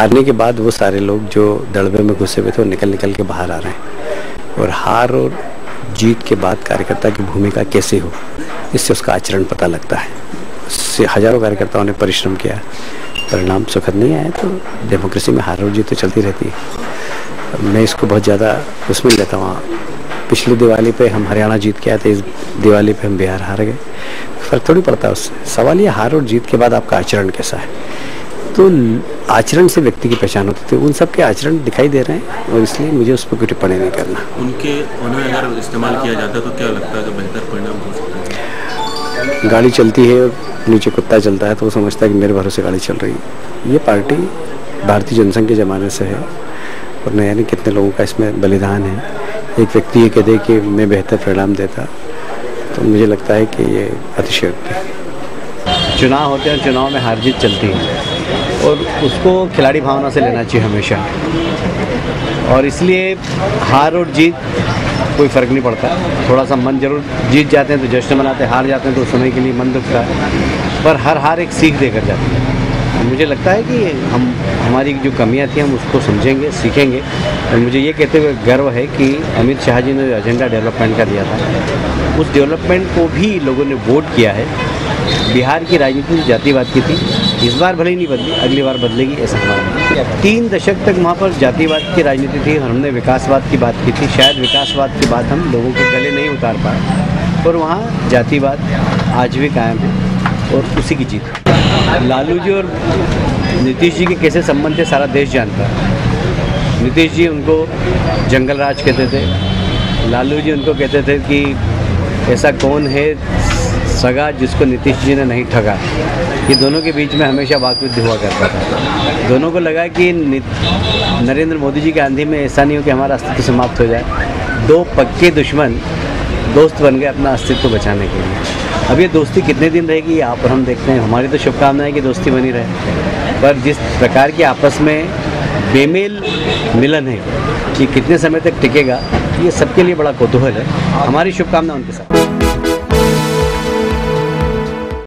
हारने के बाद वो सारे लोग जो दड़बे में घुसे हुए थे, वो निकल निकल के बाहर आ रहे हैं। और हार और जीत के बाद कार्यकर्ता की भूमिका कैसे हो, इससे उसका आचरण पता लगता है। इससे हज़ारों कार्यकर्ताओं ने परिश्रम किया। परिणाम सुखद नहीं आया तो डेमोक्रेसी में हार और जीत तो चलती रहती है। मैं इसको बहुत ज़्यादा उसमें लेता हूँ। पिछली दिवाली पे हम हरियाणा जीत के आए थे, इस दिवाली पे हम बिहार हार गए। फ़र्क थोड़ी पड़ता है उससे। सवाल ये हार और जीत के बाद आपका आचरण कैसा है? तो आचरण से व्यक्ति की पहचान होती थी। उन सब के आचरण दिखाई दे रहे हैं और इसलिए मुझे उस पर कोई टिप्पणी नहीं करना। उनके उन्हें अगर इस्तेमाल किया जाता तो क्या लगता है कि बेहतर परिणाम हो सकता है? गाड़ी चलती है और नीचे कुत्ता चलता है तो वो समझता है कि मेरे भरोसे गाड़ी चल रही है। ये पार्टी भारतीय जनसंघ के ज़माने से है और नया नहीं कितने लोगों का इसमें बलिदान है। एक व्यक्ति ये कह दे कि मैं बेहतर परिणाम देता तो मुझे लगता है कि ये अतिशयोक्ति चुनाव होते हैं चुनाव में हार जीत चलती है। और उसको खिलाड़ी भावना से लेना चाहिए हमेशा। और इसलिए हार और जीत कोई फ़र्क नहीं पड़ता। थोड़ा सा मन ज़रूर जीत जाते हैं तो जश्न मनाते हार जाते हैं तो समय के लिए मन दुखता है। पर हर हार एक सीख देकर जाती है। मुझे लगता है कि हम, हमारी जो कमियाँ थी, हम उसको समझेंगे, सीखेंगे। और मुझे ये कहते हुए गर्व है कि अमित शाह जी ने जो एजेंडा डेवलपमेंट का दिया था, उस डेवलपमेंट को भी लोगों ने वोट किया है। बिहार की राजनीति जातिवाद की थी। इस बार भले ही नहीं बदली, अगली बार बदलेगी, ऐसा हमारा तीन दशक तक वहाँ पर जातिवाद की राजनीति थी और हमने विकासवाद की बात की थी। शायद विकासवाद की बात हम लोगों के गले नहीं उतार पाए। और वहाँ जातिवाद आज भी कायम है और उसी की जीत लालू जी और नीतीश जी के कैसे संबंध थे, सारा देश जानता है। नीतीश जी उनको जंगल राज कहते थे। लालू जी उनको कहते थे कि ऐसा कौन है सगा जिसको नीतीश जी ने नहीं ठगा, ये दोनों के बीच में हमेशा वाकयुद्ध हुआ करता था। दोनों को लगा कि नरेंद्र मोदी जी के आंधी में ऐसा नहीं हो कि हमारा अस्तित्व समाप्त हो जाए। दो पक्के दुश्मन दोस्त बन गए अपना अस्तित्व बचाने के लिए। अब ये दोस्ती कितने दिन रहेगी आप और हम देखते हैं। हमारी तो शुभकामना है कि दोस्ती बनी रहे। पर जिस प्रकार के आपस में बेमेल मिलन है कि कितने समय तक टिकेगा, ये सबके लिए बड़ा कौतूहल है। हमारी शुभकामना उनके साथ।